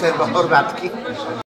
Serbo-Chorwatki.